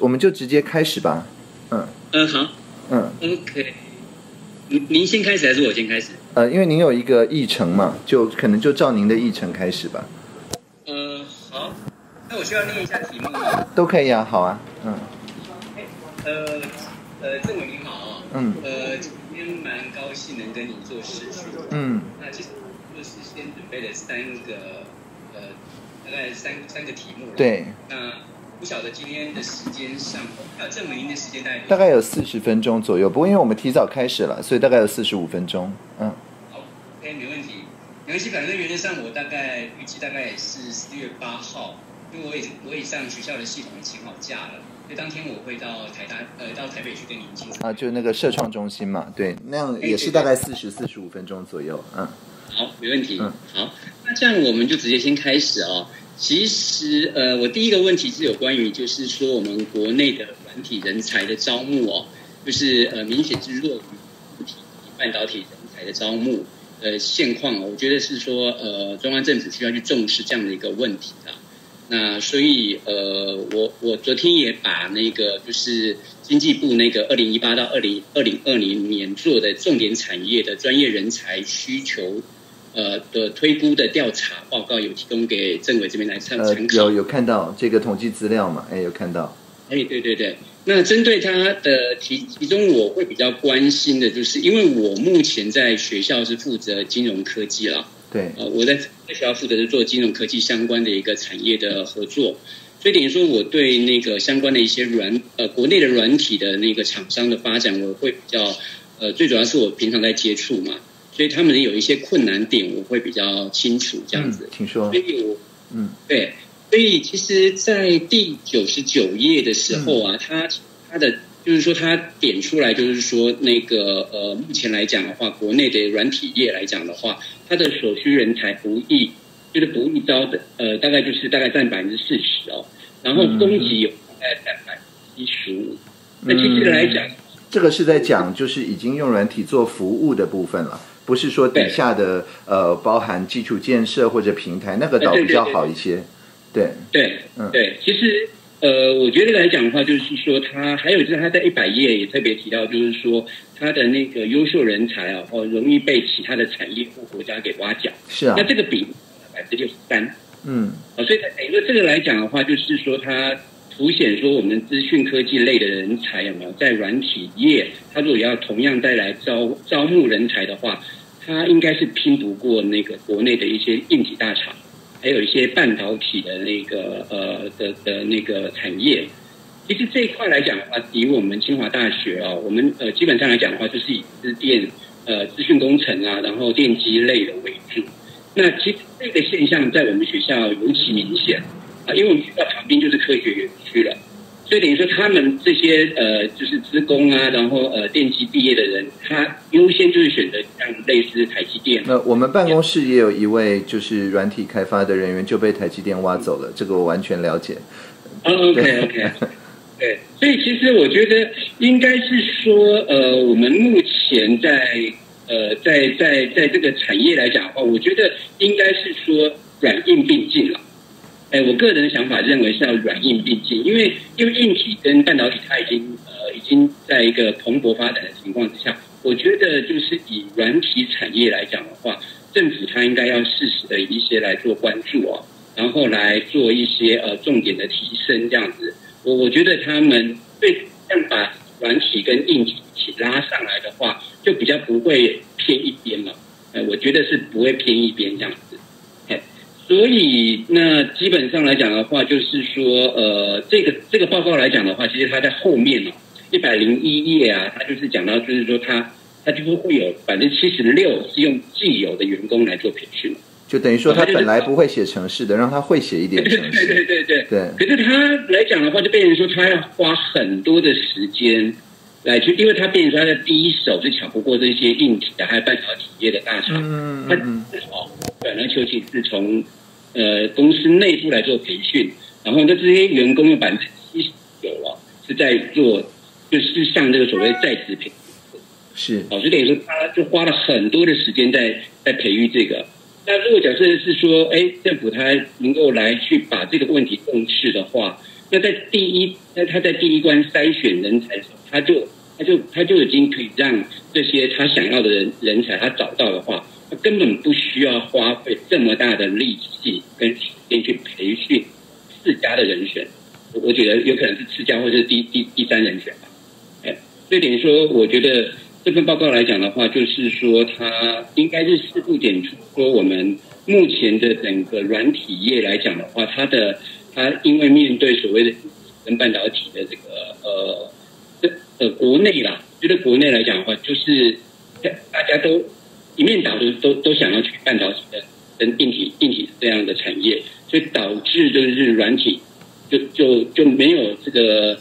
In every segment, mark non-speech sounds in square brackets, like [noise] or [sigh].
我们就直接开始吧。嗯嗯，好嗯，OK。您您先开始还是我先开始？呃，因为您有一个议程嘛，就可能就照您的议程开始吧，呃，好。那我需要念一下题目吗？都可以啊。好啊，嗯呃呃，郑伟您好。嗯呃，今天蛮高兴能跟你做视讯。嗯那其实就是先准备了三个呃，大概三三个题目。。对，那不晓得今天的时间上，还有郑伟您的时间大概大概有四十分钟左右。不过因为我们提早开始了，所以大概有四十五分钟。嗯好，OK，没问题。没关系，反正原则上我大概预计大概也是四月八号，因为我也我已上学校的系统请好假了，所以当天我会到台大呃到台北去跟您进。啊，就那个社创中心嘛，对，那样也是大概四十四十五分钟左右。嗯好，没问题。嗯好，那这样我们就直接先开始哦。其实呃，我第一个问题是有关于就是说我们国内的软体人才的招募哦，就是呃明显是弱于半导体半导体人才的招募。呃，现况我觉得是说，呃，中央政府需要去重视这样的一个问题啊。那所以，呃，我我昨天也把那个就是经济部那个二零一八到二零二零二零年做的重点产业的专业人才需求，呃的推估的调查报告有提供给政委这边来参考。有有看到这个统计资料嘛？哎，有看到。哎，对对对，那针对他的其其中我会比较关心的，就是因为我目前在学校是负责金融科技啦，对，呃，我在在学校负责是做金融科技相关的一个产业的合作，所以等于说我对那个相关的一些软呃国内的软体的那个厂商的发展，我会比较呃最主要是我平常在接触嘛，所以他们有一些困难点，我会比较清楚这样子嗯，，请说所。以我嗯对，所以其实，在第九十九页的时候啊，它它的就是说，他点出来就是说，那个呃，目前来讲的话，国内的软体业来讲的话，它的所需人才不易，就是不易招的，呃，大概就是大概占百分之四十哦，然后供给有大概占百分之七十五。那其实来讲，这个是在讲就是已经用软体做服务的部分了，不是说底下的呃包含基础建设或者平台那个倒比较好一些。对，对嗯，对，其实呃，我觉得来讲的话，就是说他还有就是他在一百页也特别提到，就是说他的那个优秀人才啊，哦，容易被其他的产业或国家给挖角。是啊。那，这个比百分之六十三。嗯。啊，所以等于说这个来讲的话，就是说它凸显说我们资讯科技类的人才有没有在软体业，他如果要同样再来招招募人才的话，他应该是拼不过那个国内的一些硬体大厂。还有一些半导体的那个呃的的那个产业，其实这一块来讲的话，以我们清华大学啊，我们呃基本上来讲的话，就是以资电呃资讯工程啊，然后电机类的为主。那其实这个现象在我们学校尤其明显啊，因为我们学校旁边就是科学园区了。所以等于说，他们这些呃，就是职工啊，然后呃，电机毕业的人，他优先就是选择像类似台积电，那我们办公室也有一位就是软体开发的人员就被台积电挖走了，这个我完全了解。哦，OK OK，对，所以其实我觉得应该是说，呃，我们目前在呃在在在这个产业来讲的话，我觉得应该是说软硬并进了。哎，我个人的想法认为是要软硬并进，因为因为硬体跟半导体它已经呃已经在一个蓬勃发展的情况之下，我觉得就是以软体产业来讲的话，政府它应该要适时的一些来做关注哦，然后来做一些呃重点的提升这样子。我我觉得他们对这样把软体跟硬体一起拉上来的话，就比较不会偏一边嘛。呃，我觉得是不会偏一边这样。哎，所以那基本上来讲的话，就是说，呃，这个这个报告来讲的话，其实它在后面哦，一百零一页啊，它就是讲到，就是说它它就是会有百分之七十六是用既有的员工来做培训。就等于说他本来不会写程式的，让他会写一点对程对对式。对对。对，可是他来讲的话，就变成说他要花很多的时间来去，因为他变成说他的第一手是抢不过这些硬体的还有半导体业的大厂，他嗯嗯他哦，本来求其次从呃公司内部来做培训，然后那这些员工有百分之七十九了是在做，就是上这个所谓在职培训。是老师等于说他就花了很多的时间在在培育这个。那如果假设是说，哎，政府他能够来去把这个问题重视的话，那在第一，那他在第一关筛选人才的时候，他就他就他就已经可以让这些他想要的人人才他找到的话，他根本不需要花费这么大的力气跟时间去培训四家的人选。我我觉得有可能是次家或者是第第第三人选吧。哎，这点说，我觉得这份报告来讲的话，就是说它应该是四步点出说我们目前的整个软体业来讲的话，它的它因为面对所谓的跟半导体的这个呃呃国内啦，觉得国内来讲的话，就是大家都一面倒的都都想要去半导体的跟硬体硬体这样的产业，所以导致就是软体。就就就没有这个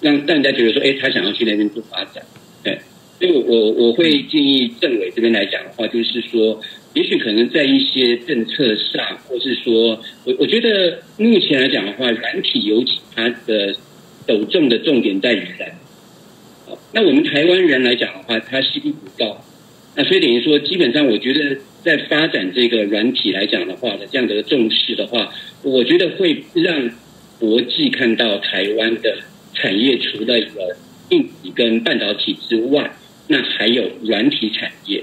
让大家觉得说，哎，他想要去那边做发展，对，所以我我会建议政委这边来讲的话，就是说，也许可能在一些政策上，或是说，我我觉得目前来讲的话，软体尤其它的抖重的重点在于人，那我们台湾人来讲的话，他薪不高，所以等于说，基本上我觉得在发展这个软体来讲的话的这样的重视的话，我觉得会让。国际看到台湾的产业，除了有硬体跟半导体之外，那还有软体产业。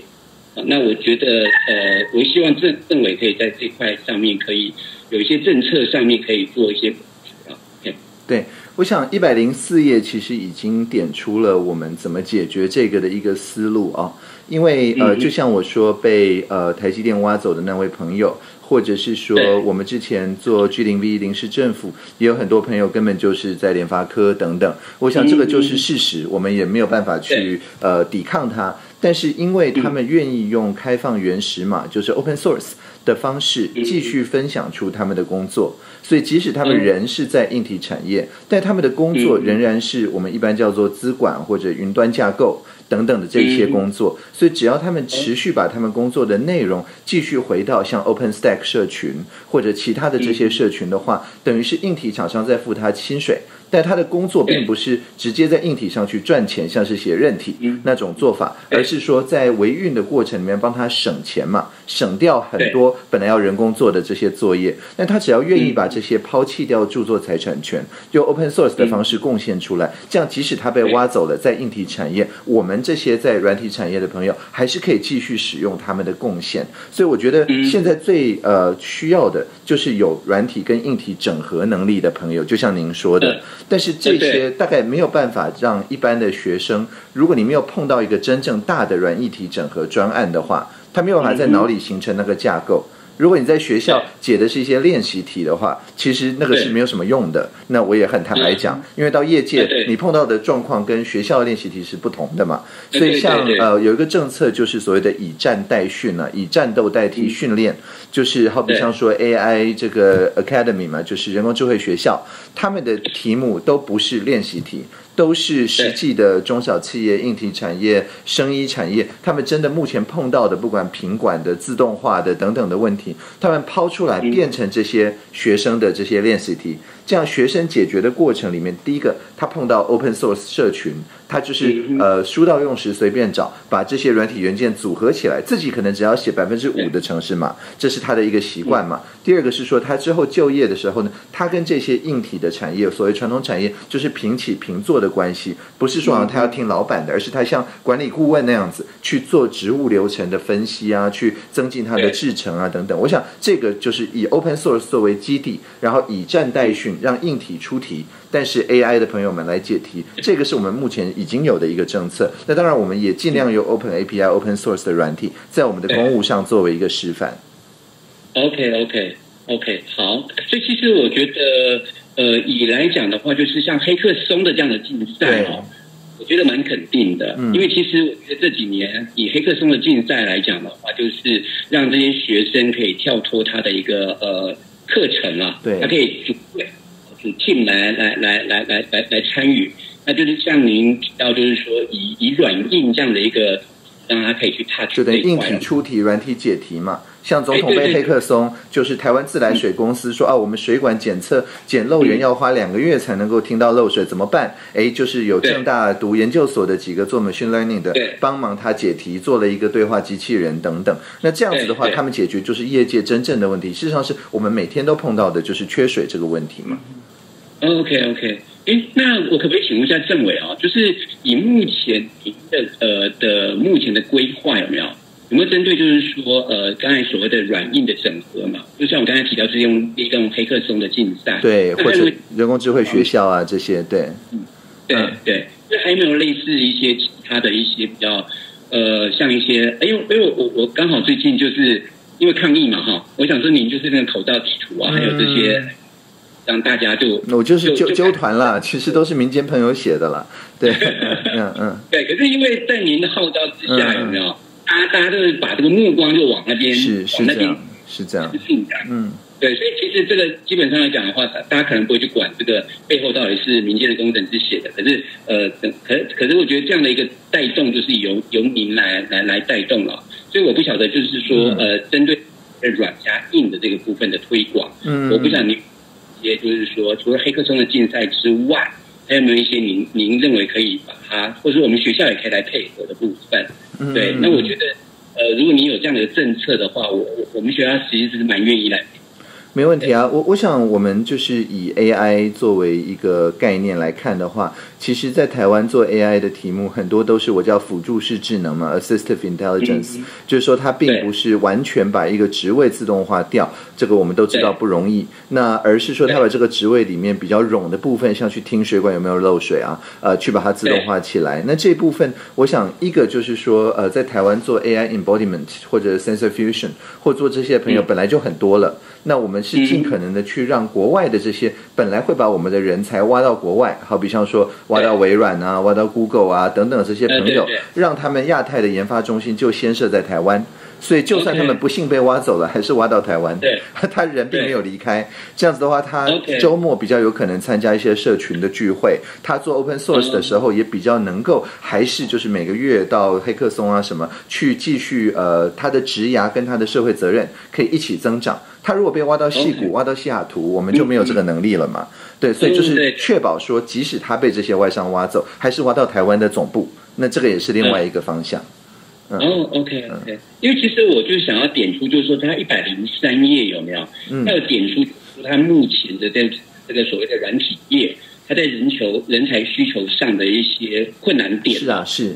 啊，那我觉得，呃，我希望政政委可以在这块上面可以有一些政策上面可以做一些啊。对，我想一百零四页其实已经点出了我们怎么解决这个的一个思路啊。因为呃，就像我说，被呃台积电挖走的那位朋友。或者是说，我们之前做 G 零 V 零市政府，也有很多朋友根本就是在联发科等等。我想这个就是事实，我们也没有办法去呃抵抗它。但是因为他们愿意用开放原始码，就是 Open Source 的方式继续分享出他们的工作，所以即使他们人是在硬体产业，但他们的工作仍然是我们一般叫做资管或者云端架构。等等的这些工作，所以只要他们持续把他们工作的内容继续回到像 OpenStack 社群或者其他的这些社群的话，等于是硬体厂商在付他薪水。但他的工作并不是直接在硬体上去赚钱，像是写韧体那种做法，而是说在维运的过程里面帮他省钱嘛，省掉很多本来要人工做的这些作业。那他只要愿意把这些抛弃掉著作财产权，用 open source 的方式贡献出来，这样即使他被挖走了，在硬体产业，我们这些在软体产业的朋友还是可以继续使用他们的贡献。所以我觉得现在最呃需要的就是有软体跟硬体整合能力的朋友，就像您说的。但是这些大概没有办法让一般的学生，如果你没有碰到一个真正大的软一体整合专案的话，他没有办法在脑里形成那个架构。如果你在学校解的是一些练习题的话，其实那个是没有什么用的。那我也很坦白讲，因为到业界你碰到的状况跟学校的练习题是不同的嘛。所以像呃有一个政策就是所谓的以战代训呢，以战斗代替训练，就是好比像说 AI 这个 Academy 嘛，就是人工智慧学校，他们的题目都不是练习题。都是实际的中小企业、硬体产业、生医产业，他们真的目前碰到的，不管品管的、自动化的等等的问题，他们抛出来变成这些学生的这些练习题。这样学生解决的过程里面，第一个他碰到 open source 社群，他就是呃书到用时随便找，把这些软体元件组合起来，自己可能只要写百分之五的城市码，这是他的一个习惯嘛。第二个是说他之后就业的时候呢，他跟这些硬体的产业，所谓传统产业就是平起平坐的关系，不是说他要听老板的，而是他像管理顾问那样子去做职务流程的分析啊，去增进他的制程啊等等。我想这个就是以 open source 作为基地，然后以战代训。让硬体出题，但是 AI 的朋友们来解题，这个是我们目前已经有的一个政策。那当然，我们也尽量用 Open API、Open Source 的软体，在我们的公务上作为一个示范。OK OK OK，好。所以其实我觉得，呃，以来讲的话，就是像黑客松的这样的竞赛哦，我觉得蛮肯定的。因为其实我觉得这几年以黑客松的竞赛来讲的话，就是让这些学生可以跳脱他的一个呃课程啊，对，他可以组队。team 来来来来来来来参与，那就是像您提到，就是说以以软硬这样的一个，让他可以去 touch 就等于硬体出题，软体解题嘛。像总统杯黑客松，就是台湾自来水公司说啊，我们水管检测检漏员要花两个月才能够听到漏水，怎么办？哎，就是有正大读研究所的几个做 machine learning 的帮忙他解题，做了一个对话机器人等等。那这样子的话，他们解决就是业界真正的问题。事实上，是我们每天都碰到的，就是缺水这个问题嘛。OK OK，哎，那我可不可以请问一下政委啊？就是以目前您的呃的目前的规划有没有？有没有针对就是说呃刚才所谓的软硬的整合嘛？就像我刚才提到是用利用黑客松的竞赛，对，或者人工智慧学校啊这些，对，嗯，对对，那还有没有类似一些其他的一些比较呃像一些？哎呦，因为我我刚好最近就是因为抗疫嘛哈，我想说您就是那个口罩地图啊，还有这些。让大家就我就是纠纠团了，其实都是民间朋友写的了，[laughs] 对，嗯嗯，[laughs] 对。可是因为在您的号召之下，有没有？大家大家都是把这个目光就往那边，是是这样，是这样，嗯，对。所以其实这个基本上来讲的话，大家可能不会去管这个背后到底是民间的工程师写的。可是呃，可可是我觉得这样的一个带动，就是由由您来来来带动了。所以我不晓得，就是说呃，针对软加硬的这个部分的推广，嗯，我不想你。也就是说，除了黑客松的竞赛之外，还有没有一些您您认为可以把它，或者说我们学校也可以来配合的部分？对，那我觉得，呃，如果你有这样的政策的话，我我我们学校其实是蛮愿意来。没问题啊，我我想我们就是以 AI 作为一个概念来看的话，其实，在台湾做 AI 的题目很多都是我叫辅助式智能嘛，assistive intelligence，就是说它并不是完全把一个职位自动化掉，这个我们都知道不容易。那而是说它把这个职位里面比较冗的部分，像去听水管有没有漏水啊，呃，去把它自动化起来。那这部分，我想一个就是说，呃，在台湾做 AI embodiment 或者 sensor fusion 或做这些朋友本来就很多了。那我们是尽可能的去让国外的这些本来会把我们的人才挖到国外，好比像说挖到微软啊、挖到 Google 啊等等这些朋友，让他们亚太的研发中心就先设在台湾。所以，就算他们不幸被挖走了，还是挖到台湾。对，[laughs] 他人并没有离开。这样子的话，他周末比较有可能参加一些社群的聚会。他做 open source 的时候，也比较能够，还是就是每个月到黑客松啊什么去继续呃他的职涯跟他的社会责任可以一起增长。他如果被挖到戏谷、挖到西雅图，我们就没有这个能力了嘛？对，所以就是确保说，即使他被这些外商挖走，还是挖到台湾的总部。那这个也是另外一个方向。哦，OK，OK，因为其实我就是想要点出，就是说它一百零三页有没有？嗯要点出它目前的这这个所谓的软体业，它在人求人才需求上的一些困难点。是啊，是。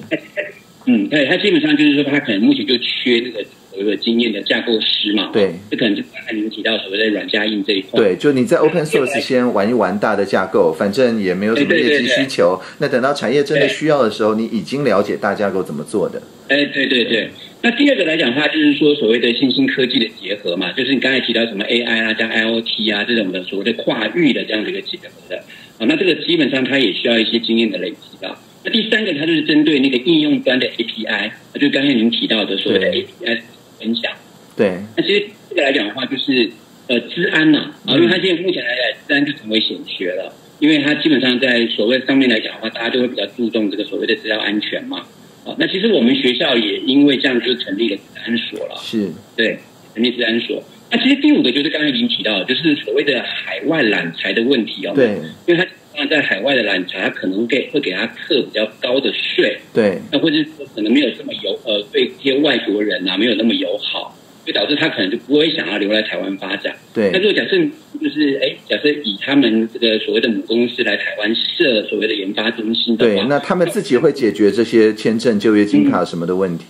嗯，对，它基本上就是说，它可能目前就缺那个。有个经验的架构师嘛？对，这可能就刚才您提到所谓的软加硬这一块。对，就你在 open source 先玩一玩大的架构，反正也没有什么业绩需求。那等到产业真的需要的时候，你已经了解大架构怎么做的。哎，对对对。那第二个来讲的话，就是说所谓的新兴科技的结合嘛，就是你刚才提到什么 AI 啊，加 IOT 啊这种的所谓的跨域的这样的一个结合的。啊，那这个基本上它也需要一些经验的累积的。那第三个，它就是针对那个应用端的 API，就刚才您提到的所谓的 API。分享。对，那其实这个来讲的话，就是呃，治安呐啊，因为它现在目前来讲，治安就成为显学了，因为它基本上在所谓上面来讲的话，大家就会比较注重这个所谓的资料安全嘛。啊。那其实我们学校也因为这样就成立了治安所了，是。对，成立治安所。那其实第五个就是刚刚已经提到，就是所谓的海外揽财的问题哦，对，因为他在海外的揽财，他可能给会给他课比较高的税，对，那或者说可能没有这么友呃，对一些外国人啊没有那么友好，就导致他可能就不会想要留在台湾发展。对，那如果假设就是哎，假设以他们这个所谓的母公司来台湾设所谓的研发中心的话，对，那他们自己会解决这些签证、就业金卡什么的问题。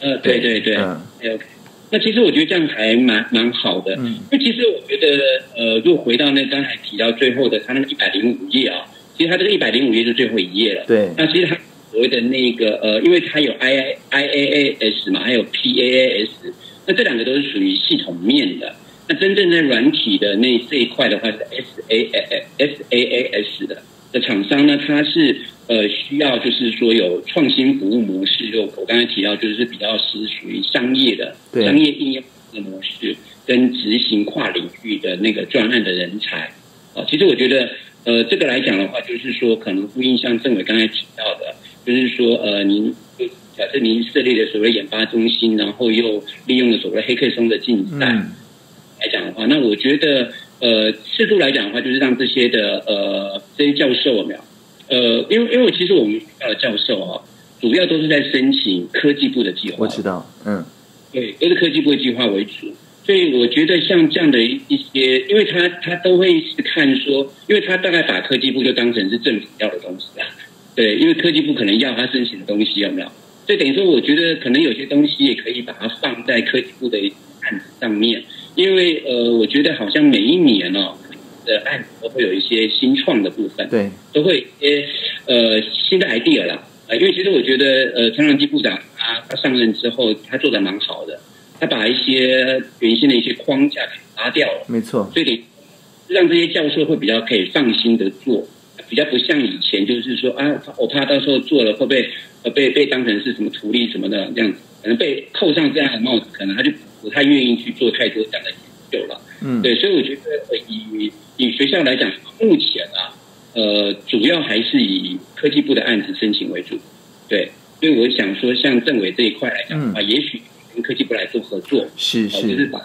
呃，对对对，嗯，OK。那其实我觉得这样还蛮蛮好的，嗯，因为其实我觉得，呃，如果回到那刚才提到最后的他那个一百零五页啊，其实他这个一百零五页是最后一页了，对。那其实他所谓的那个呃，因为它有 I I I A A S 嘛，还有 P A A S，那这两个都是属于系统面的。那真正在软体的那这一块的话是 S A A S A A S 的的厂商呢，它是。呃，需要就是说有创新服务模式，就我刚才提到，就是比较是属于商业的商业应用的模式，跟执行跨领域的那个专案的人才。啊，其实我觉得，呃，这个来讲的话，就是说可能呼应像政委刚才提到的，就是说，呃，您假设您设立的所谓研发中心，然后又利用了所谓黑客松的竞赛来讲的话，那我觉得，呃，适度来讲的话，就是让这些的呃这些教授有没有？呃，因为因为其实我们学校的教授啊，主要都是在申请科技部的计划。我知道，嗯，对，都是科技部的计划为主。所以我觉得像这样的一些，因为他他都会是看说，因为他大概把科技部就当成是政府要的东西啊，对，因为科技部可能要他申请的东西有没有？所以等于说，我觉得可能有些东西也可以把它放在科技部的案子上面，因为呃，我觉得好像每一年哦的案子都会有一些新创的部分，对，都会一些呃新的 idea 啦，啊，因为其实我觉得呃，陈良基部长他他上任之后，他做的蛮好的。他把一些原先的一些框架给拿掉了，没错，所以让这些教授会比较可以放心的做，比较不像以前就是说啊，我怕到时候做了会被呃被被当成是什么徒弟什么的这样子，可能被扣上这样的帽子，可能他就不太愿意去做太多这样的研究了。嗯，对，所以我觉得以以学校来讲，目前啊，呃，主要还是以科技部的案子申请为主。对，所以我想说，像政委这一块来讲啊，也许。跟科技部来做合作，是是，就是把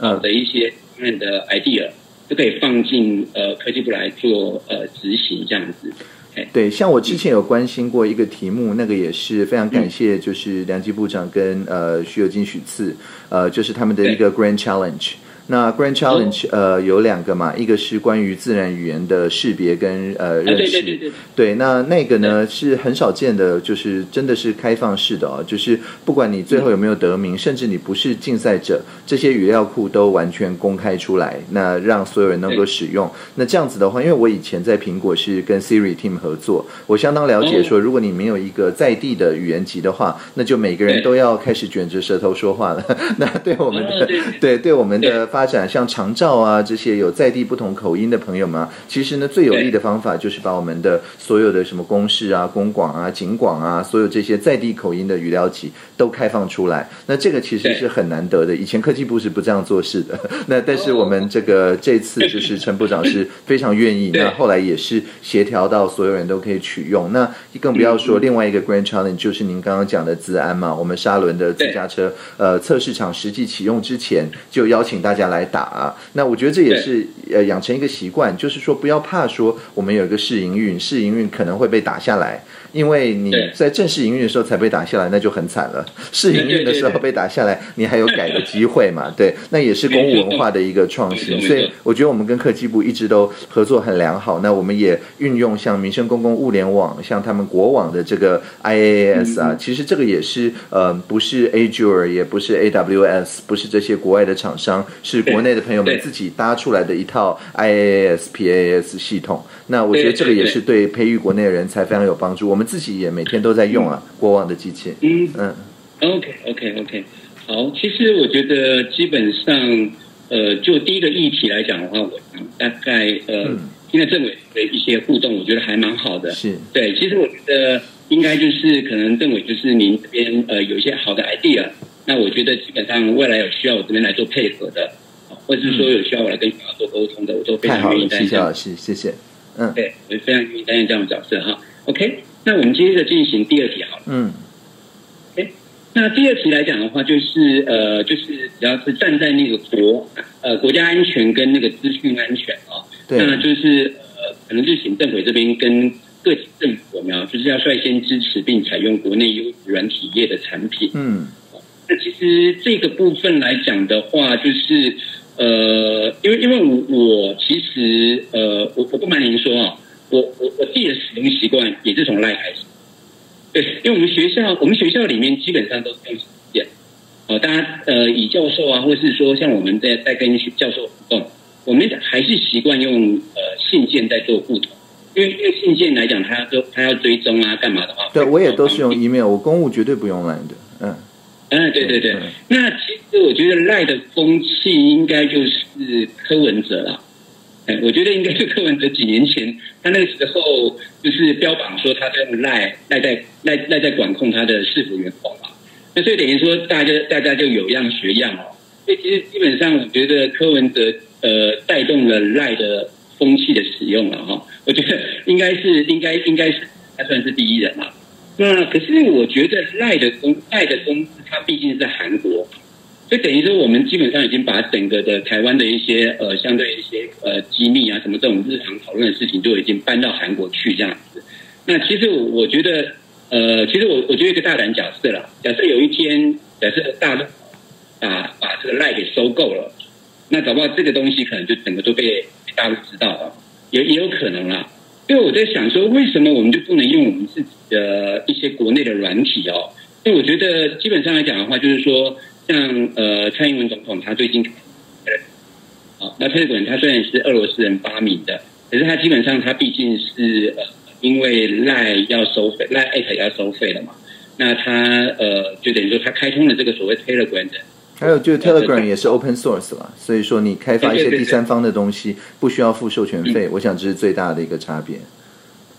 呃的一些面的 idea 都可以放进呃科技部来做呃执行这样子。对，像我之前有关心过一个题目，那个也是非常感谢，就是梁基部长跟呃徐有金许次，呃，就是他们的一个 Grand Challenge。那 Grand Challenge 呃有两个嘛，一个是关于自然语言的识别跟呃认识，对对对对，对，那那个呢是很少见的，就是真的是开放式的哦，就是不管你最后有没有得名，甚至你不是竞赛者，这些语料库都完全公开出来，那让所有人能够使用。那这样子的话，因为我以前在苹果是跟 Siri Team 合作，我相当了解说，如果你没有一个在地的语言集的话，那就每个人都要开始卷着舌头说话了。[laughs] 那对我们的对。对我们的。发展像长照啊这些有在地不同口音的朋友们，其实呢最有利的方法就是把我们的所有的什么公式啊、公广啊、警广啊，所有这些在地口音的语料集都开放出来。那这个其实是很难得的，以前科技部是不这样做事的。[laughs] 那但是我们这个这次就是陈部长是非常愿意，[laughs] 那后来也是协调到所有人都可以取用。那更不要说另外一个 Grand Challenge，就是您刚刚讲的自安嘛，我们沙伦的自驾车呃测试场实际启用之前就邀请大家。来打啊！那我觉得这也是呃养成一个习惯，就是说不要怕说我们有一个试营运，试营运可能会被打下来。因为你在正式营运的时候才被打下来，那就很惨了。试营运的时候被打下来，你还有改的机会嘛？[laughs] 对，那也是公务文化的一个创新。所以我觉得我们跟科技部一直都合作很良好。那我们也运用像民生公共物联网，像他们国网的这个 IaaS 啊，其实这个也是呃，不是 Azure，也不是 AWS，不是这些国外的厂商，是国内的朋友们自己搭出来的一套 IaaS PaaS 系统。那我觉得这个也是对培育国内的人才非常有帮助。我们自己也每天都在用啊，国网的机器。嗯嗯，OK OK OK，好，其实我觉得基本上，呃，就第一个议题来讲的话，我大概呃，现在政委的一些互动，我觉得还蛮好的。是对，其实我觉得应该就是可能政委就是您这边呃有一些好的 idea，那我觉得基本上未来有需要我这边来做配合的，或者是说有需要我来跟学校做沟通的，我都非常愿意。谢谢老师，谢谢。嗯，对，我非常愿意担任这样的角色哈。OK，那我们接着进行第二题好了。嗯，哎，那第二题来讲的话，就是呃，就是只要是站在那个国呃国家安全跟那个资讯安全啊，那就是呃，可能就请政府这边跟各级政府有没有，就是要率先支持并采用国内优质软体业的产品。嗯，那其实这个部分来讲的话，就是。呃，因为因为我我其实呃，我我不瞒您说啊，我我我自己的使用习惯也是从赖开始。对，因为我们学校我们学校里面基本上都是用信件，哦，大家呃以教授啊，或者是说像我们在在跟教授互动，我们还是习惯用呃信件在做互动，因为因为信件来讲，他要追他要追踪啊，干嘛的话，对我也都是用 email，我公务绝对不用来的，嗯。嗯，对对对，那其实我觉得赖的风气应该就是柯文哲了。哎，我觉得应该是柯文哲几年前，他那个时候就是标榜说他用赖赖在赖赖在管控他的市府员工嘛。那所以等于说大家大家就有样学样哦。所以其实基本上我觉得柯文哲呃带动了赖的风气的使用了哈。我觉得应该是应该应该是他算是第一人了。那可是我觉得赖的公赖的公司，它毕竟是在韩国，所以等于说我们基本上已经把整个的台湾的一些呃相对一些呃机密啊什么这种日常讨论的事情，就已经搬到韩国去这样子。那其实我觉得呃，其实我我觉得一个大胆假设了，假设有一天假设大陆把把这个赖给收购了，那搞不好这个东西可能就整个都被大陆知道了，也也有可能啦。因为我在想说，为什么我们就不能用我们自己的一些国内的软体哦？因为我觉得基本上来讲的话，就是说，像呃蔡英文总统他最近，好，那 Telegram 它虽然是俄罗斯人发明的，可是他基本上他毕竟是呃因为赖要收费，赖艾特要收费了嘛，那他呃就等于说他开通了这个所谓 Telegram 的。还有就是 Telegram 也是 Open Source 了，所以说你开发一些第三方的东西不需要付授权费，我想这是最大的一个差别。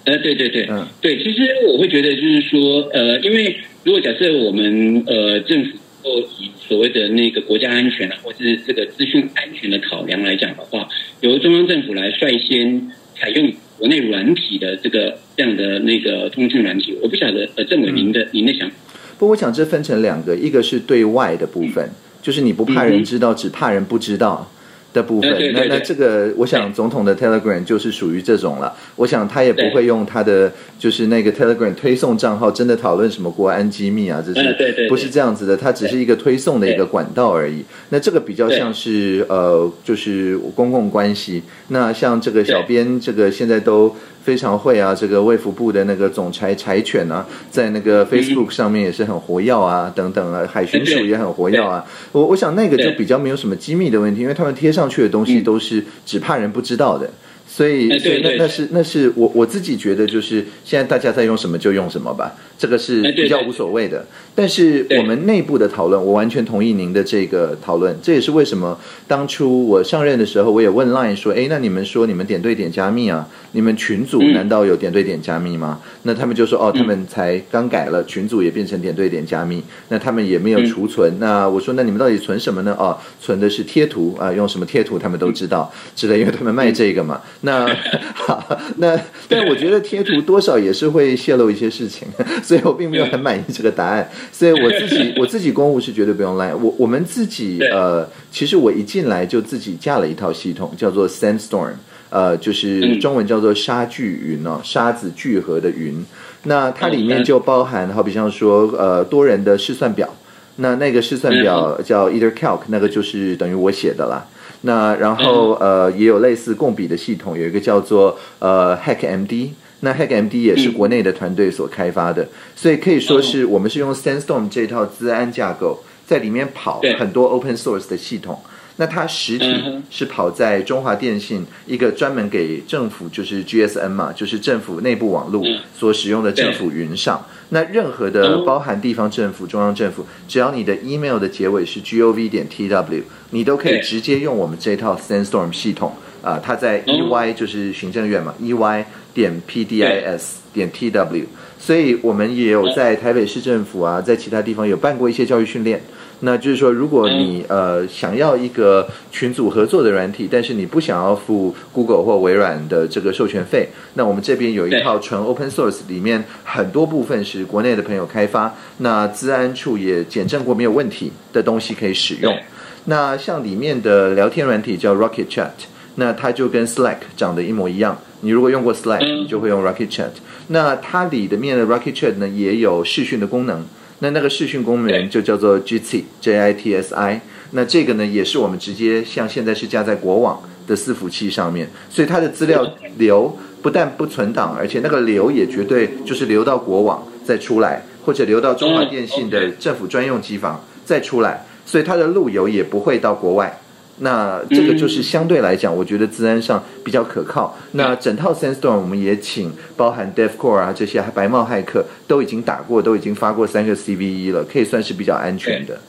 呃，对对对，嗯，对，其实我会觉得就是说，呃，因为如果假设我们呃政府或以所谓的那个国家安全啊，或是这个资讯安全的考量来讲的话，由中央政府来率先采用国内软体的这个这样的那个通讯软体，我不晓得呃政委您的您的想法。不，我想这分成两个，一个是对外的部分。就是你不怕人知道，只怕人不知道的部分。那那这个，我想总统的 Telegram 就是属于这种了。我想他也不会用他的就是那个 Telegram 推送账号，真的讨论什么国安机密啊，这是不是这样子的？它只是一个推送的一个管道而已。那这个比较像是呃，就是公共关系。那像这个小编，这个现在都。非常会啊，这个卫福部的那个总裁柴犬啊，在那个 Facebook 上面也是很活跃啊，等等啊，海巡署也很活跃啊。我我想那个就比较没有什么机密的问题，因为他们贴上去的东西都是只怕人不知道的。所以，所以那那是那是我我自己觉得，就是现在大家在用什么就用什么吧，这个是比较无所谓的。但是我们内部的讨论，我完全同意您的这个讨论。这也是为什么当初我上任的时候，我也问 Line 说：“哎，那你们说你们点对点加密啊？你们群组难道有点对点加密吗？”那他们就说：“哦，他们才刚改了，群组也变成点对点加密。那他们也没有储存。那我说：那你们到底存什么呢？哦，存的是贴图啊，用什么贴图他们都知道，之类，因为他们卖这个嘛。那 [laughs] 好，那 [laughs] 但我觉得贴图多少也是会泄露一些事情，所以我并没有很满意这个答案。”所以我自己 [laughs] 我自己公务是绝对不用赖我我们自己呃，其实我一进来就自己架了一套系统，叫做 Sandstorm，呃，就是中文叫做沙聚云哦，沙子聚合的云。那它里面就包含，好比像说呃多人的试算表，那那个试算表叫 EtherCalc，那个就是等于我写的啦。那然后呃也有类似共笔的系统，有一个叫做呃 HackMD。那 HackMD 也是国内的团队所开发的，所以可以说是我们是用 Sandstorm 这套资安架构在里面跑很多 Open Source 的系统。那它实体是跑在中华电信一个专门给政府就是 GSN 嘛，就是政府内部网络所使用的政府云上。那任何的包含地方政府、中央政府，只要你的 email 的结尾是 gov 点 tw，你都可以直接用我们这套 Sandstorm 系统啊。它在 EY 就是行政院嘛，EY。点 pdis 点 tw，所以我们也有在台北市政府啊，在其他地方有办过一些教育训练。那就是说，如果你呃想要一个群组合作的软体，但是你不想要付 Google 或微软的这个授权费，那我们这边有一套纯 Open Source，里面很多部分是国内的朋友开发，那治安处也检证过没有问题的东西可以使用。那像里面的聊天软体叫 Rocket Chat，那它就跟 Slack 长得一模一样。你如果用过 Slack，你就会用 Rocket Chat。那它里的面的 Rocket Chat 呢，也有视讯的功能。那那个视讯功能就叫做 Jitsi，J I T S I。那这个呢，也是我们直接像现在是加在国网的伺服器上面，所以它的资料流不但不存档，而且那个流也绝对就是流到国网再出来，或者流到中华电信的政府专用机房再出来，所以它的路由也不会到国外。那这个就是相对来讲，我觉得自然上比较可靠。那整套 Sandstorm 我们也请包含 DevCore 啊这些白帽骇客都已经打过，都已经发过三个 CVE 了，可以算是比较安全的。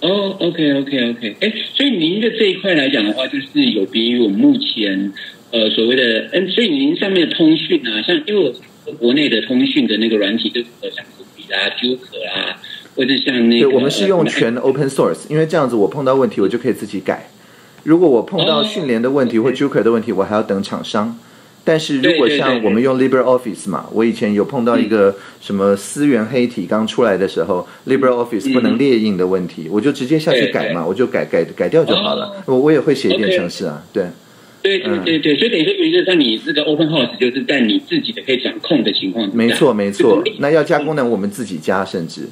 哦，OK OK OK，哎，所以您的这一块来讲的话，就是有别于我们目前呃所谓的，嗯，所以您上面的通讯啊，像因为我国内的通讯的那个软体，就像酷比啦、Juke 啦。或者像那个，对，我们是用全 open source，因为这样子我碰到问题我就可以自己改。如果我碰到训练的问题或 Juker 的问题，我还要等厂商。但是如果像我们用 LibreOffice 嘛，我以前有碰到一个什么思源黑体刚出来的时候，LibreOffice 不能列印的问题，我就直接下去改嘛，我就改改改掉就好了。我我也会写一点程式啊，对。对对对对，所以等于说，比如说像你这个 Open House，就是在你自己的可以掌控的情况没错没错，那要加功能我们自己加，甚至。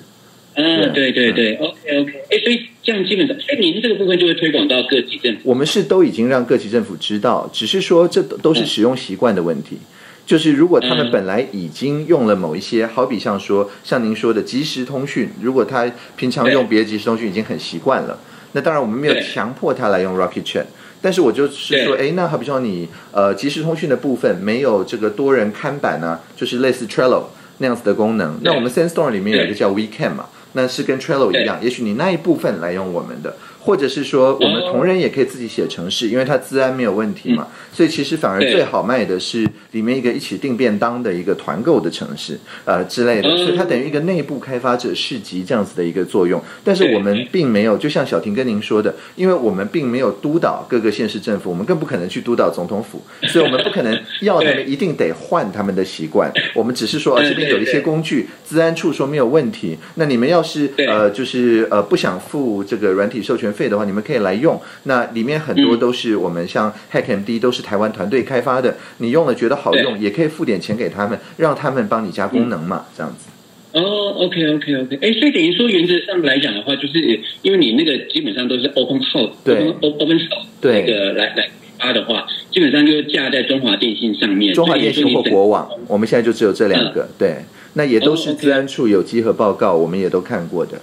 嗯，对对对，OK OK，哎，所以这样基本上，哎，您这个部分就会推广到各级政府。我们是都已经让各级政府知道，只是说这都是使用习惯的问题。就是如果他们本来已经用了某一些，好比像说像您说的即时通讯，如果他平常用别的即时通讯已经很习惯了，那当然我们没有强迫他来用 Rocket Chat。但是我就是说，哎，那好比说你呃即时通讯的部分没有这个多人看板呢，就是类似 Trello 那样子的功能。那我们 SendStorm 里面有一个叫 WeCan 嘛，那是跟 Trello 一样，也许你那一部分来用我们的。或者是说，我们同仁也可以自己写程式，因为它资安没有问题嘛，所以其实反而最好卖的是里面一个一起订便当的一个团购的城市，呃之类的，所以它等于一个内部开发者市集这样子的一个作用。但是我们并没有，就像小婷跟您说的，因为我们并没有督导各个县市政府，我们更不可能去督导总统府，[laughs] 所以我们不可能要他们一定得换他们的习惯。我们只是说，这边有一些工具，资安处说没有问题，那你们要是呃就是呃不想付这个软体授权。费的话，你们可以来用。那里面很多都是我们像 HackMD 都是台湾团队开发的。你用了觉得好用，也可以付点钱给他们，让他们帮你加功能嘛，这样子。哦，OK OK OK。哎，所以等于说原则上来讲的话，就是因为你那个基本上都是 Open House，Open Source 那个来来发的话，基本上就是架在中华电信上面。中华电信或国网，我们现在就只有这两个。对，那也都是治安处有集合报告，我们也都看过的。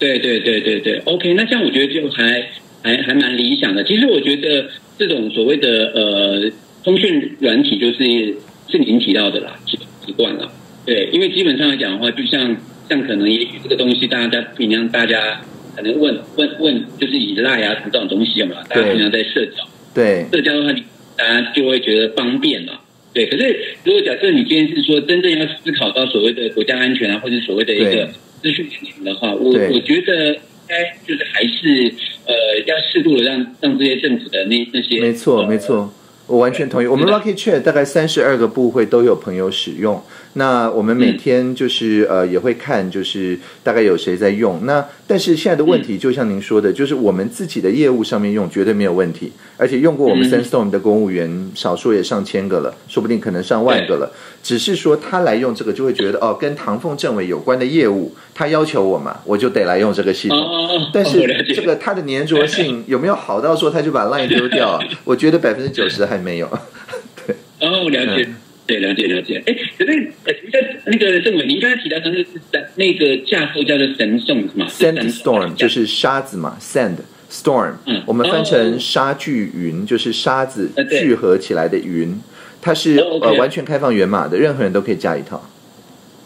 对对对对对，OK，那这样我觉得就还还还蛮理想的。其实我觉得这种所谓的呃通讯软体，就是是您提到的啦，习习惯了。对，因为基本上来讲的话，就像像可能也许这个东西，大家平常大家可能问问问，就是以赖啊什么这种东西有没有？大家平常在社交，对社交的话，大家就会觉得方便了。对，可是如果假设你今天是说真正要思考到所谓的国家安全啊，或者所谓的一个。资讯安全的话，我我觉得应该就是还是呃，要适度的让让这些政府的那那些没错没错，我完全同意。我们 Rocket Chat 大概三十二个部会都有朋友使用。那我们每天就是呃也会看，就是大概有谁在用。那但是现在的问题，就像您说的，就是我们自己的业务上面用绝对没有问题，而且用过我们 SenseStorm 的公务员，少说也上千个了，说不定可能上万个了。只是说他来用这个，就会觉得哦，跟唐凤政委有关的业务，他要求我嘛，我就得来用这个系统。但是这个它的粘着性有没有好到说他就把 Line 丢掉啊？[laughs] 我觉得百分之九十还没有。[laughs] 对，哦，我了解。对，了解了解。哎，可是呃，那个政委，您刚才提到的是是那个架构叫做神送是吗？Sandstorm 就是沙子嘛，Sand Storm，嗯，我们翻成沙聚云，就是沙子聚合起来的云，它是呃完全开放源码的，任何人都可以加一套。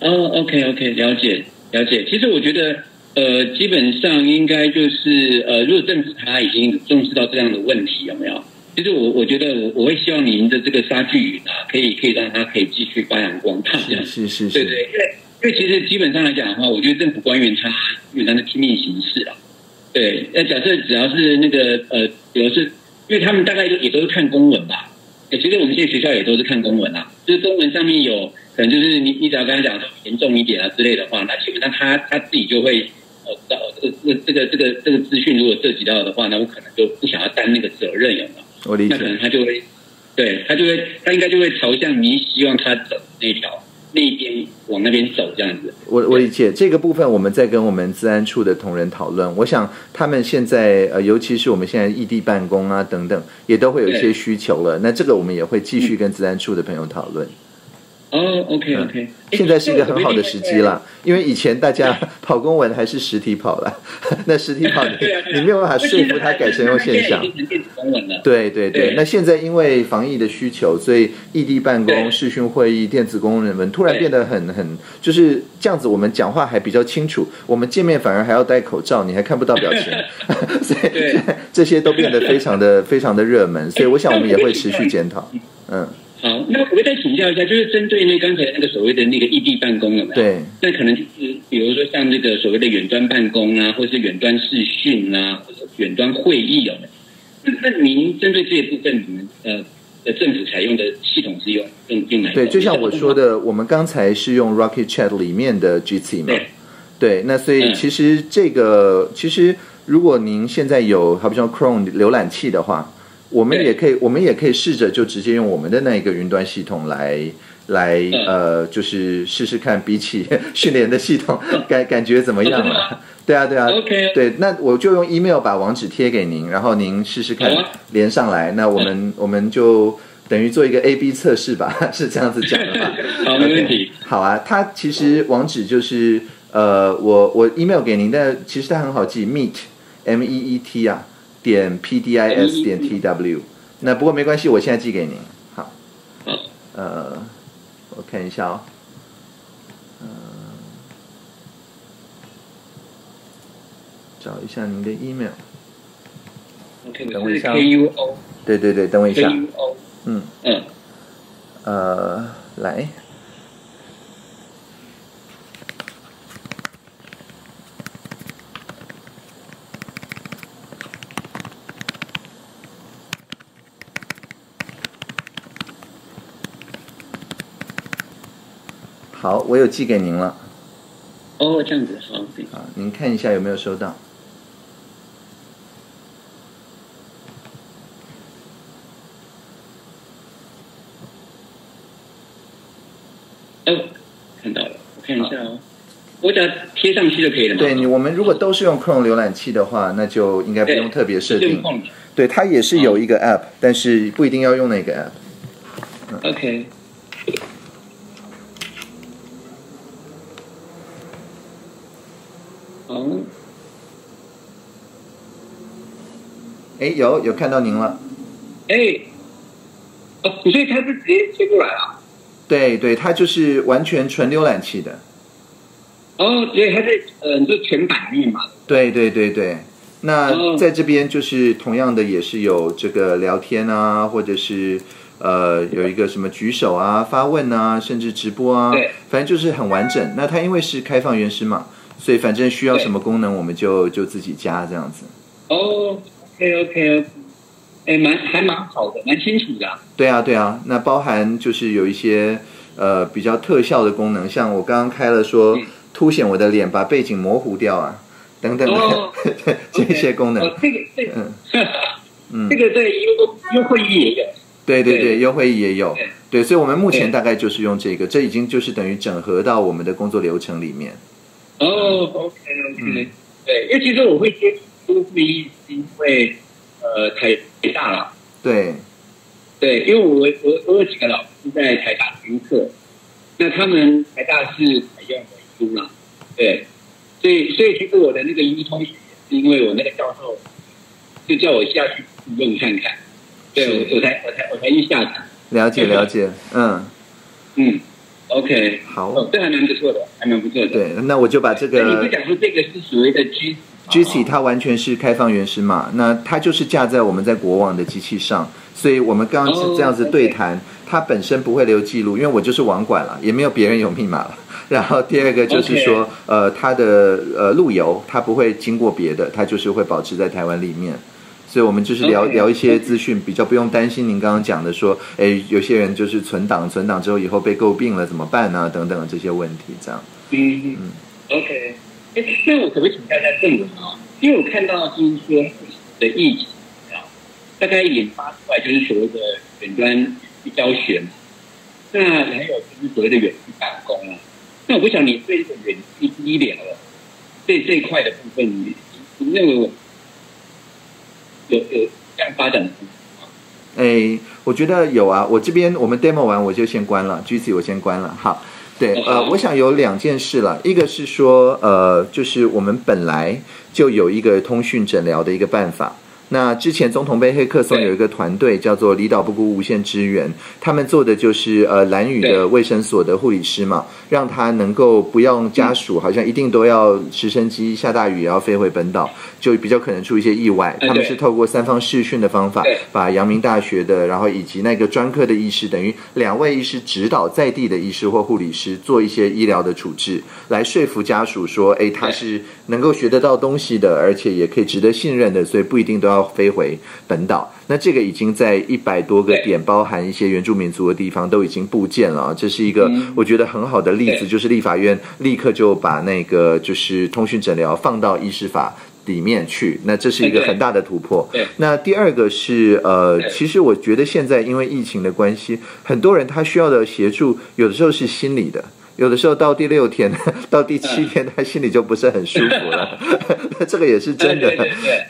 哦，OK OK，了解了解。其实我觉得呃，基本上应该就是呃，如果政府他已经重视到这样的问题，有没有？其实我我觉得我我会希望您的这个沙剧云啊，可以可以让它可以继续发扬光大这样。是是是。对对，因为因为其实基本上来讲的话，我觉得政府官员他基本上是听命行事啊。对，那假设只要是那个呃，比如是，因为他们大概也都是看公文吧。其实我们现在学校也都是看公文啊，就是公文上面有可能就是你你只要跟他讲说严重一点啊之类的话，那基本上他他自己就会呃，到这个这个这个这个资讯如果涉及到的话，那我可能就不想要担那个责任，有没有？我理解，那可能他就会，对他就会，他应该就会朝向你希望他走那条那边往那边走这样子。我我理解这个部分，我们在跟我们治安处的同仁讨论。我想他们现在呃，尤其是我们现在异地办公啊等等，也都会有一些需求了。那这个我们也会继续跟治安处的朋友讨论。哦，OK OK，现在是一个很好的时机了，因为以前大家跑公文还是实体跑了，[laughs] 那实体跑你你没有办法说服他改成用线上。对对对，那现在因为防疫的需求，所以异地办公、视讯会议、电子工人们突然变得很很就是这样子，我们讲话还比较清楚，我们见面反而还要戴口罩，你还看不到表情，[laughs] 所以这些都变得非常的非常的热门，所以我想我们也会持续检讨，嗯。好，那我再请教一下，就是针对那刚才那个所谓的那个异地办公有没有？对，那可能就是比如说像那个所谓的远端办公啊，或是远端视讯啊，或者远端会议有没有？那那您针对这一部分，你们呃呃政府采用的系统是用用用哪？对，就像我说的，我们刚才是用 Rocket Chat 里面的 GC 嘛。对，那所以其实这个其实如果您现在有好比说 Chrome 浏览器的话。我们也可以，我们也可以试着就直接用我们的那一个云端系统来来呃，就是试试看，比起 [laughs] 训练的系统 [laughs] 感感觉怎么样了？[laughs] 对啊，对啊，OK，对，那我就用 email 把网址贴给您，然后您试试看连上来，那我们我们就等于做一个 A B 测试吧，是这样子讲的吧？好，没问题。好啊，它其实网址就是呃，我我 email 给您，但其实它很好记，meet m e e t 啊，点 p d i s 点 t w。那不过没关系，我现在寄给您。好，呃，我看一下哦。找一下您的 email。等我一下。对对对，等我一下。嗯嗯。呃，来。好，我有寄给您了。哦，这样子好。啊，您看一下有没有收到。看到了，我看一下哦。我只要贴上去就可以了。对你，我们如果都是用 Chrome 浏览器的话，那就应该不用特别设定。对，它也是有一个 App，但是不一定要用那个 App。嗯 OK。哦。哎，有有看到您了。哎。哦，所以它是直接切过来啊。对对，它就是完全纯浏览器的。哦，对，它是呃，就全版面嘛。对对对对，那在这边就是同样的，也是有这个聊天啊，或者是呃有一个什么举手啊、发问啊，甚至直播啊，反正就是很完整。那它因为是开放原始码，所以反正需要什么功能，我们就就自己加这样子。哦，OK OK。哎，蛮还蛮好的，蛮清楚的。对啊，对啊，那包含就是有一些呃比较特效的功能，像我刚刚开了说凸显我的脸，把背景模糊掉啊，等等的 [laughs] 这些功能。这个这个，嗯，[laughs] 这个在优优惠仪也有。对对对，优惠仪也有。对，所以我们目前大概就是用这个，这已经就是等于整合到我们的工作流程里面。哦，OK OK，对，因为其实我会接触会议是因为。呃，台大了，对，对，因为我我我有几个老师在台大听课，那他们台大是采用文书嘛，对，所以所以其实我的那个一通是因为我那个教授就叫我下去用看看，对，我才我才我才一下子。了解了解，嗯。嗯，OK，好，这还蛮不错的，还蛮不错的，对，那我就把这个，那你不讲说这个是所谓的 G。G C 它完全是开放原始码，那它就是架在我们在国网的机器上，所以我们刚刚是这样子对谈，它本身不会留记录，因为我就是网管了，也没有别人有密码了。[laughs] 然后第二个就是说，呃，它的呃路由它不会经过别的，它就是会保持在台湾里面，所以我们就是聊聊一些资讯，比较不用担心您刚刚讲的说，哎，有些人就是存档，存档之后以后被诟病了怎么办呢？等等这些问题，这样。嗯嗯，OK。哎，那我可不可以请教一下郑文啊？因为我看到就是说的疫情啊，大概引发出来就是所谓的远端教学嘛，那还有就是所谓的远距办公啊。那我不想你对这个远距医疗这这一块的部分，你你认为有有这样发展的吗？哎，我觉得有啊。我这边我们 demo 完我就先关了，G C 我先关了，好。对，呃，我想有两件事了，一个是说，呃，就是我们本来就有一个通讯诊疗的一个办法。那之前总统杯黑客松有一个团队叫做离岛不孤无限支援，他们做的就是呃蓝屿的卫生所的护理师嘛，让他能够不用家属，好像一定都要直升机下大雨也要飞回本岛，就比较可能出一些意外。他们是透过三方试训的方法，把阳明大学的，然后以及那个专科的医师，等于两位医师指导在地的医师或护理师做一些医疗的处置，来说服家属说，哎，他是能够学得到东西的，而且也可以值得信任的，所以不一定都要。要飞回本岛，那这个已经在一百多个点，包含一些原住民族的地方，都已经布建了。这是一个我觉得很好的例子，就是立法院立刻就把那个就是通讯诊疗放到医师法里面去，那这是一个很大的突破。对，那第二个是呃，其实我觉得现在因为疫情的关系，很多人他需要的协助，有的时候是心理的。有的时候到第六天、[laughs] 到第七天，他心里就不是很舒服了。[laughs] 这个也是真的。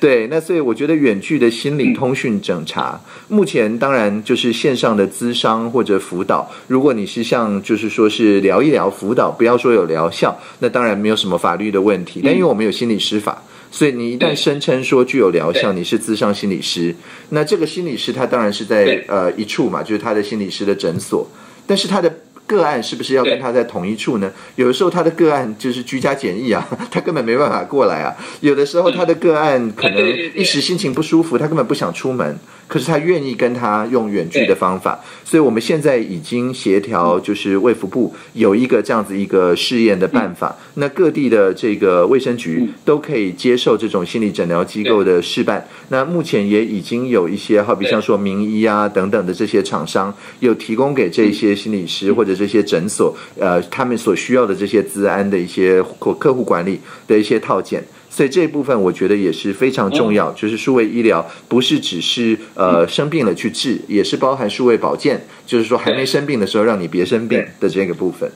对，那所以我觉得远距的心理通讯诊查，目前当然就是线上的咨商或者辅导。如果你是像就是说是聊一聊辅导，不要说有疗效，那当然没有什么法律的问题。但因为我们有心理师法，所以你一旦声称说具有疗效，你是咨商心理师，那这个心理师他当然是在呃一处嘛，就是他的心理师的诊所，但是他的。个案是不是要跟他在同一处呢？有的时候他的个案就是居家检疫啊，[laughs] 他根本没办法过来啊。有的时候他的个案可能一时心情不舒服，他根本不想出门。可是他愿意跟他用远距的方法，所以我们现在已经协调，就是卫福部有一个这样子一个试验的办法。那各地的这个卫生局都可以接受这种心理诊疗机构的试办。那目前也已经有一些，好比像说名医啊等等的这些厂商，有提供给这些心理师或者这些诊所，呃，他们所需要的这些资安的一些客客户管理的一些套件。所以这一部分我觉得也是非常重要，就是数位医疗不是只是呃生病了去治，也是包含数位保健，就是说还没生病的时候让你别生病的这个部分。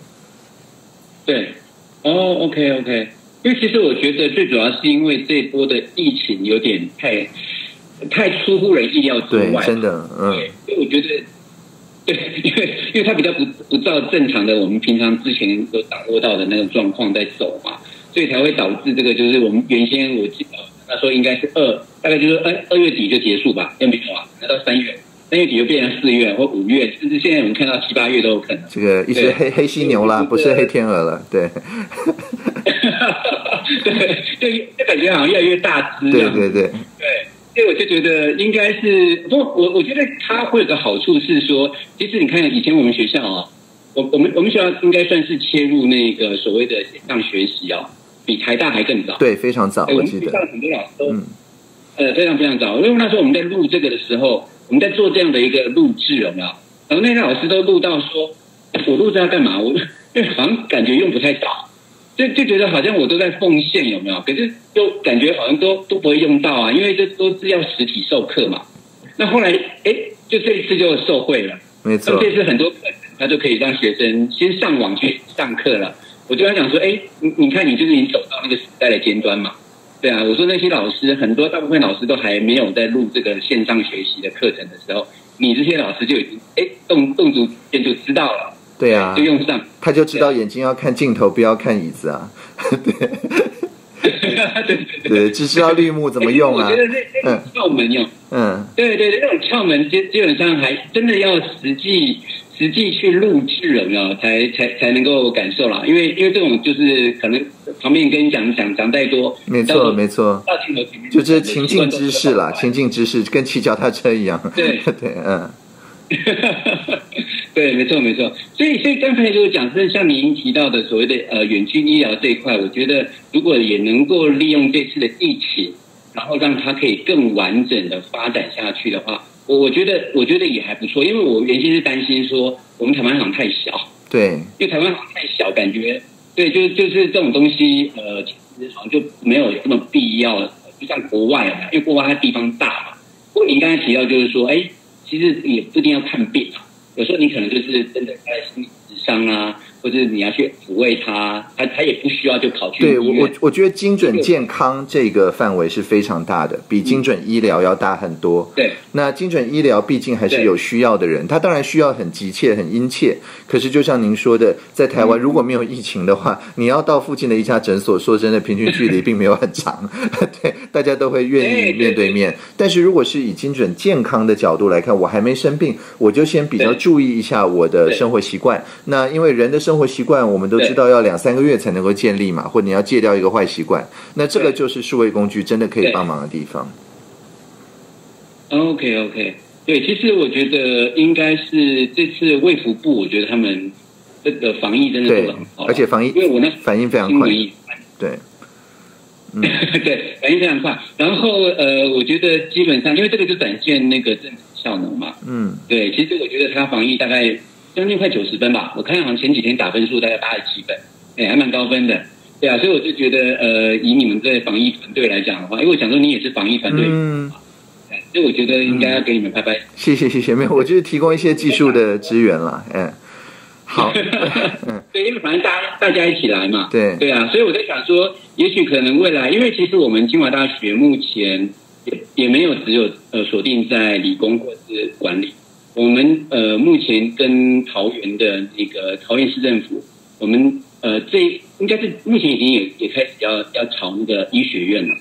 对，哦，OK OK，因为其实我觉得最主要是因为这波的疫情有点太太出乎人意料之外，真的，嗯，所以我觉得，对，因为因为它比较不不照正常的我们平常之前都掌握到的那种状况在走嘛。所以才会导致这个，就是我们原先我记得他说应该是二，大概就是二二月底就结束吧，有没有啊？拿到三月，三月底就变成四月或五月，甚至现在我们看到七八月都有可能。这个一只黑黑犀牛啦，不是黑天鹅了，对。[laughs] 对对，就感觉好像越来越大只。对对对。对，所以我就觉得应该是不，我我觉得它会有个好处是说，其实你看以前我们学校啊，我我们我们学校应该算是切入那个所谓的线上学习啊。比台大还更早，对，非常早。我记得很多老师都，呃，非常非常早。因为那时候我们在录这个的时候，我们在做这样的一个录制，有没有？然后那些老师都录到说，我录这要干嘛？我 [laughs] 好像感觉用不太到，就就觉得好像我都在奉献，有没有？可是就感觉好像都都不会用到啊，因为这都是要实体授课嘛。那后来，哎，就这一次就受惠了，没错。这次很多课程，他就可以让学生先上网去上课了。我就在想说，哎，你你看，你就是你走到那个时代的尖端嘛，对啊。我说那些老师，很多大部分老师都还没有在录这个线上学习的课程的时候，你这些老师就已经哎动动足间就知道了，对啊，就用上，他就知道眼睛要看镜头，不要看椅子啊，对，对对对，只知道绿幕怎么用啊。我觉得那那种窍门用，嗯，对对对，那种窍门基基本上还真的要实际。实际去录制了没有，才才才能够感受啦。因为因为这种就是可能旁边跟你讲讲讲太多，没错没错，就是情境知识啦，情境知识跟骑脚踏车一样。对。[laughs] 对嗯，[laughs] 对没错没错。所以所以刚才就是讲，是像您提到的所谓的呃远距医疗这一块，我觉得如果也能够利用这次的疫情，然后让它可以更完整的发展下去的话。我我觉得我觉得也还不错，因为我原先是担心说我们台湾厂太小，对，因为台湾厂太小，感觉对，就是就是这种东西，呃，其实好像就没有这么必要，就像国外嘛，因为国外它地方大嘛。不过您刚才提到就是说，哎，其实也不一定要看病啊，有时候你可能就是真的在心理智商啊。或者你要去抚慰他，他他也不需要就跑去对我我我觉得精准健康这个范围是非常大的，比精准医疗要大很多。对，那精准医疗毕竟还是有需要的人，他当然需要很急切、很殷切。可是就像您说的，在台湾如果没有疫情的话，你要到附近的一家诊所，说真的，平均距离并没有很长。[laughs] 对，大家都会愿意面对面。但是如果是以精准健康的角度来看，我还没生病，我就先比较注意一下我的生活习惯。那因为人的生活习惯我们都知道要两三个月才能够建立嘛，或你要戒掉一个坏习惯，那这个就是数位工具真的可以帮忙的地方。OK OK，对，其实我觉得应该是这次卫福部，我觉得他们这个防疫真的做的很好，而且防疫，因为我那反应非常快，对，嗯，[laughs] 对，反应非常快。然后呃，我觉得基本上，因为这个就展现那个政府效能嘛，嗯，对，其实我觉得他防疫大概。将近快九十分吧，我看好像前几天打分数大概八十七分，哎，还蛮高分的。对啊，所以我就觉得，呃，以你们这防疫团队来讲的话，因为我想说你也是防疫团队，嗯，所以我觉得应该要给你们拍拍。谢谢谢谢，没有，我就是提供一些技术的支援了，嗯，[laughs] 好，[laughs] 对，因为反正大家大家一起来嘛，对。对啊，所以我在想说，也许可能未来，因为其实我们清华大学目前也也没有只有呃锁定在理工或是管理，我们呃目前跟桃园的那个桃园市政府，我们。呃，这应该是目前已经也也开始要要朝那个医学院了。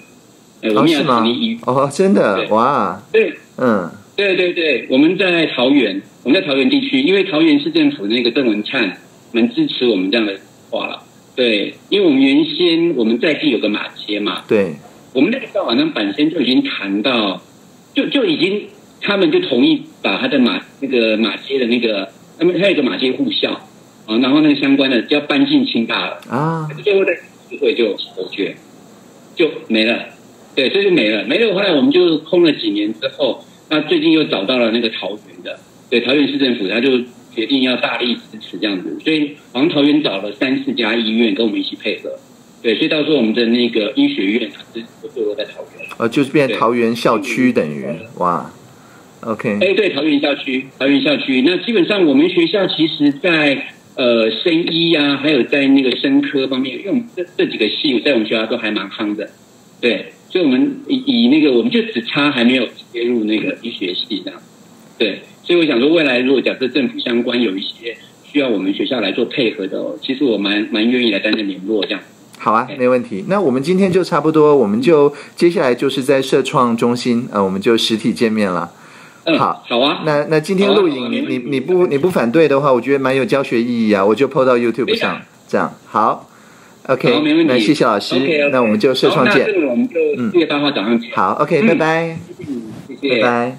哎，我们要成立医哦，真的哇！对，嗯，对对对，我们在桃园，我们在桃园地区，因为桃园市政府那个邓文灿蛮支持我们这样的话了。对，因为我们原先我们在地有个马街嘛，对，我们那个时候好像本身就已经谈到，就就已经他们就同意把他的马那个马街的那个，他们还有一个马街护校。啊，然后那个相关的就要搬进清大了。啊，最后的机会就否决，就没了，对，这就没了，没了。后来我们就空了几年之后，那最近又找到了那个桃园的，对，桃园市政府他就决定要大力支持这样子，所以好像桃园找了三四家医院跟我们一起配合，对，所以到时候我们的那个医学院是就落在桃园，呃，就是变桃园校区等于哇。OK，哎，对，桃园校区，桃园校区，那基本上我们学校其实，在呃，生医呀，还有在那个生科方面，因为我们这这几个系在我们学校都还蛮夯的，对，所以我们以以那个，我们就只差还没有接入那个医学系这样，对，所以我想说，未来如果假设政府相关有一些需要我们学校来做配合的，哦其实我蛮蛮愿意来担任联络这样。好啊，没问题。那我们今天就差不多，我们就接下来就是在社创中心，呃，我们就实体见面了。好，好啊。那那今天录影，你你你不你不反对的话，我觉得蛮有教学意义啊，我就 PO 到 YouTube 上，这样好。OK，没问题。那谢谢老师，那我们就社创见。那我们就四月八号早上见。好，OK，拜拜。谢谢，拜拜。